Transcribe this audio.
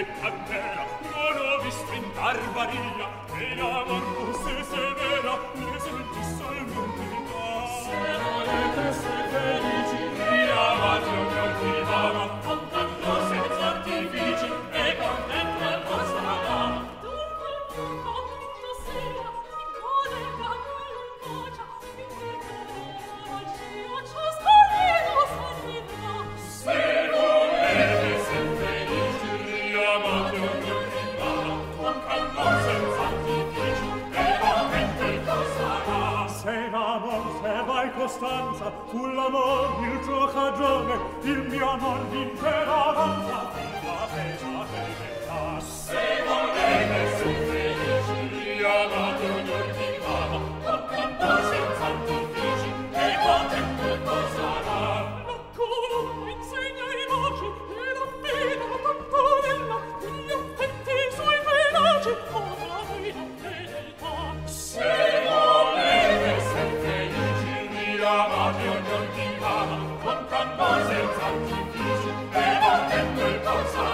e pantera non ho visto in barbaria e l'amor fosse se mai costanza, fu l'amor il tuo cagione, il mio amor vincerà avanza. Rosa!